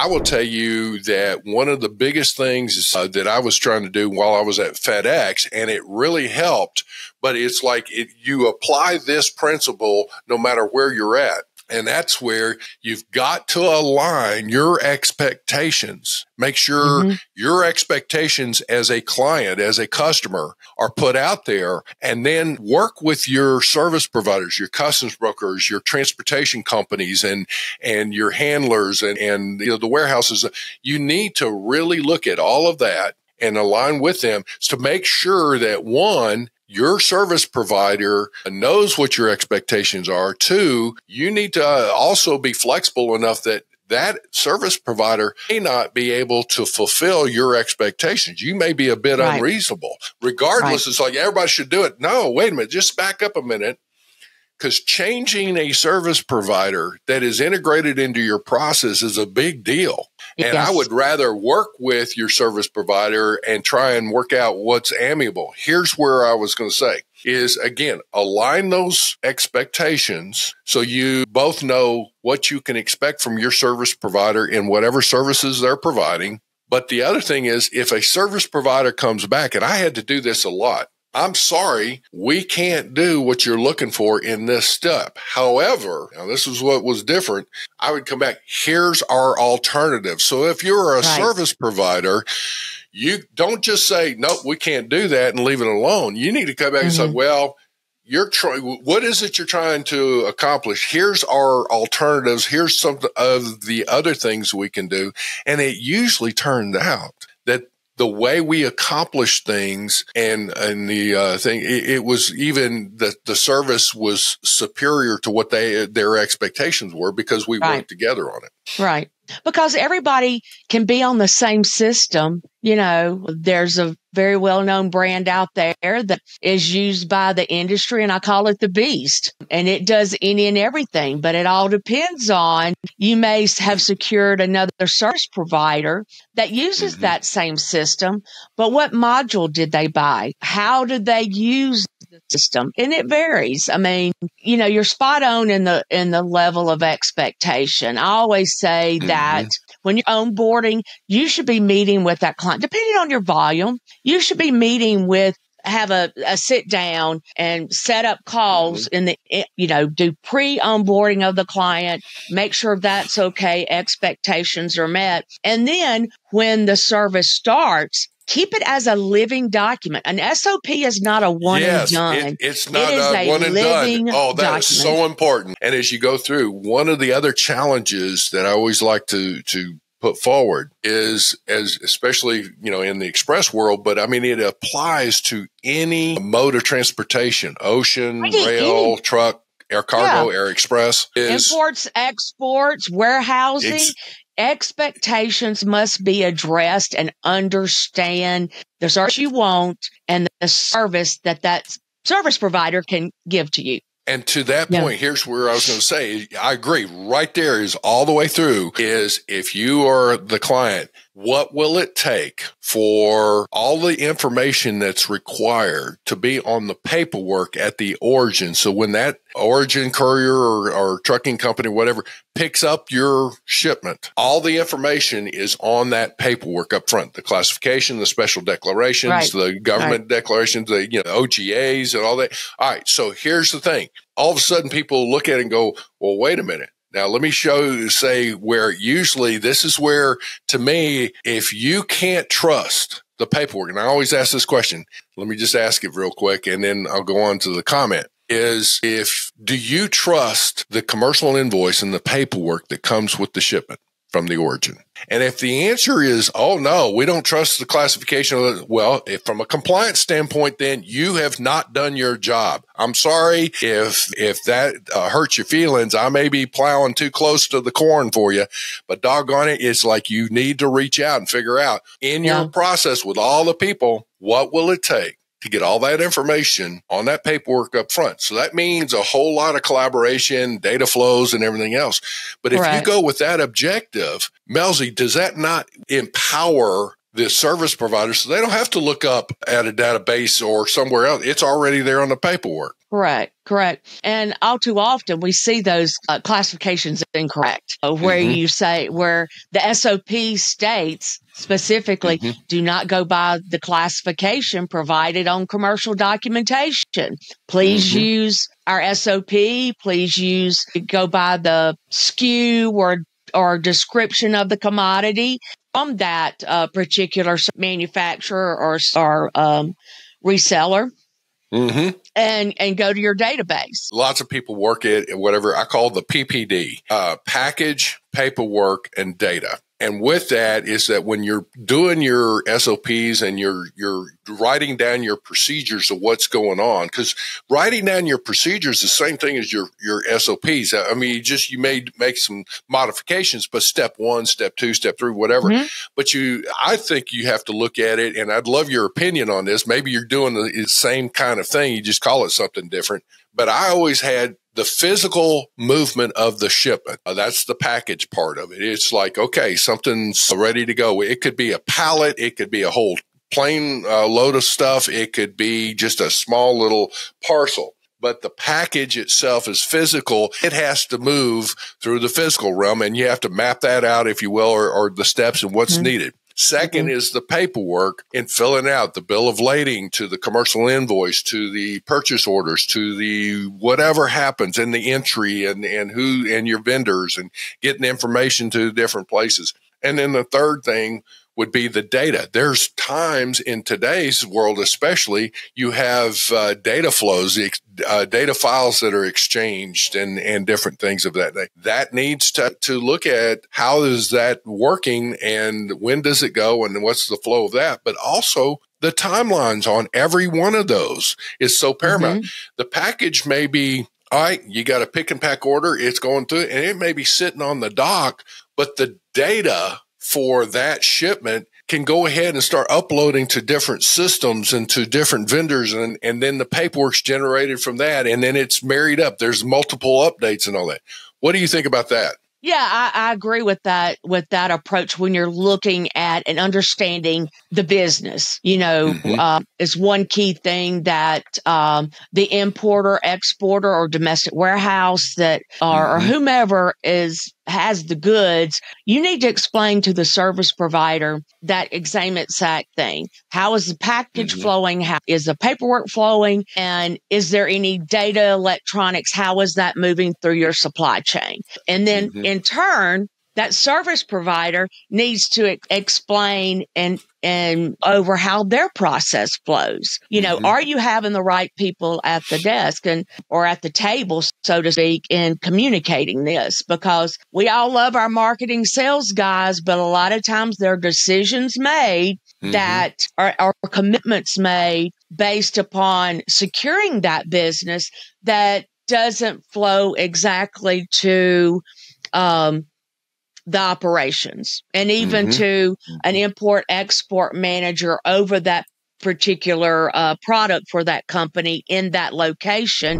I will tell you that one of the biggest things uh, that I was trying to do while I was at FedEx, and it really helped, but it's like it, you apply this principle no matter where you're at. And that's where you've got to align your expectations. Make sure mm-hmm. your expectations as a client, as a customer are put out there and then work with your service providers, your customs brokers, your transportation companies and, and your handlers and, and you know, the warehouses. You need to really look at all of that and align with them to make sure that one, your service provider knows what your expectations are. Two, you need to uh, also be flexible enough that that service provider may not be able to fulfill your expectations. You may be a bit right. unreasonable. Regardless, right. it's like everybody should do it. No, wait a minute, just back up a minute. Because changing a service provider that is integrated into your process is a big deal. And yes. I would rather work with your service provider and try and work out what's amiable. Here's where I was going to say is again, align those expectations so you both know what you can expect from your service provider in whatever services they're providing. But the other thing is if a service provider comes back, and I had to do this a lot, I'm sorry, we can't do what you're looking for in this step. However, now this is what was different. I would come back. Here's our alternative. So if you're a right. service provider, you don't just say, nope, we can't do that and leave it alone. You need to come back mm-hmm. and say, mm-hmm. well, you're trying, what is it you're trying to accomplish? Here's our alternatives. Here's some of the other things we can do. And it usually turned out that the way we accomplish things and and the uh, thing it, it, was even the the service was superior to what they their expectations were because we right. worked together on it. Right because everybody can be on the same system. You know, there's a very well known brand out there that is used by the industry, and I call it the beast. And it does any and everything, but it all depends on you may have secured another service provider that uses mm-hmm. that same system, but what module did they buy? How did they use the system and it varies i mean you know you're spot on in the in the level of expectation i always say mm-hmm. that when you're onboarding you should be meeting with that client depending on your volume you should be meeting with have a, a sit down and set up calls mm-hmm. in the eh, you know do pre onboarding of the client make sure that's okay expectations are met and then when the service starts keep it as a living document. An SOP is not a one yes, and done. It, it's not it a, a, one and done. Oh, that document. is so important. And as you go through, one of the other challenges that I always like to to put forward is as especially you know in the express world but i mean it applies to any mode of transportation ocean rail truck air cargo yeah. air express is, imports exports warehousing expectations must be addressed and understand the service you want and the service that that service provider can give to you. And to that point, yeah. here's where I was going to say, I agree. Right there is all the way through is if you are the client, what will it take for all the information that's required to be on the paperwork at the origin? So when that origin courier or, or, trucking company, whatever, picks up your shipment, all the information is on that paperwork up front. The classification, the special declarations, right. the government right. declarations, the you know, OGAs and all that. All right. So here's the thing. All of a sudden people look at it and go, well, wait a minute now, let me show you, say where usually this is where, to me, if you can't trust the paperwork, and I always ask this question, let me just ask it real quick and then I'll go on to the comment is if do you trust the commercial invoice and the paperwork that comes with the shipment? From the origin? And if the answer is, oh no, we don't trust the classification the, well, if from a compliance standpoint, then you have not done your job. I'm sorry if, if that uh, hurts your feelings. I may be plowing too close to the corn for you, but doggone it, it's like you need to reach out and figure out in yeah. your process with all the people, what will it take? To get all that information on that paperwork up front. So that means a whole lot of collaboration, data flows and everything else. But if right. you go with that objective, Melzie, does that not empower the service provider so they don't have to look up at a database or somewhere else. It's already there on the paperwork. Correct, correct. And all too often we see those uh, classifications incorrect, uh, where mm-hmm. you say, where the SOP states specifically, mm-hmm. do not go by the classification provided on commercial documentation. Please mm-hmm. use our SOP. Please use, go by the SKU or or description of the commodity from that uh, particular manufacturer or, or um, reseller. Mm-hmm. And and go to your database. Lots of people work it whatever I call the PPD: uh, package, paperwork, and data. And with that is that when you're doing your SOPs and you're you're writing down your procedures of what's going on, because writing down your procedures is the same thing as your your SOPs. I mean, you just you may make some modifications, but step one, step two, step three, whatever. Mm-hmm. But you, I think you have to look at it, and I'd love your opinion on this. Maybe you're doing the same kind of thing, you just call it something different. But I always had the physical movement of the shipment. Uh, that's the package part of it. It's like, okay, something's ready to go. It could be a pallet. It could be a whole plane uh, load of stuff. It could be just a small little parcel. But the package itself is physical. It has to move through the physical realm and you have to map that out, if you will, or, or the steps and what's mm-hmm. needed. 2nd mm-hmm. is the paperwork in filling out the bill of lading to the commercial invoice to the purchase orders to the whatever happens in the entry and, and who and your vendors and getting information to different places. And then the third thing would be the data. There's times in today's world, especially, you have uh, data flows, uh, data files that are exchanged and, and different things of that. That needs to, to look at how is that working and when does it go and what's the flow of that, but also the timelines on every one of those is so paramount. Mm-hmm. The package may be all right, you got a pick and pack order. It's going through and it may be sitting on the dock, but the data for that shipment can go ahead and start uploading to different systems and to different vendors and, and then the paperwork's generated from that and then it's married up. There's multiple updates and all that. What do you think about that? Yeah, I, I, agree with that with that approach when you're looking at and understanding the business. You know, mm-hmm. uh, is one key thing that um, the importer, exporter, or domestic warehouse that or, mm-hmm. or whomever is has the goods, you need to explain to the service provider that exact exact thing. How is the package mm-hmm. flowing? How is the paperwork flowing? And is there any data electronics? How is that moving through your supply chain? And then mm-hmm. in turn, that service provider needs to explain and and over how their process flows. You know, mm-hmm. are you having the right people at the desk and or at the table, so to speak, in communicating this? Because we all love our marketing sales guys, but a lot of times there are decisions made mm-hmm. that are, are commitments made based upon securing that business that doesn't flow exactly to um, the operations and even mm-hmm. to an import export manager over that particular uh, product for that company in that location.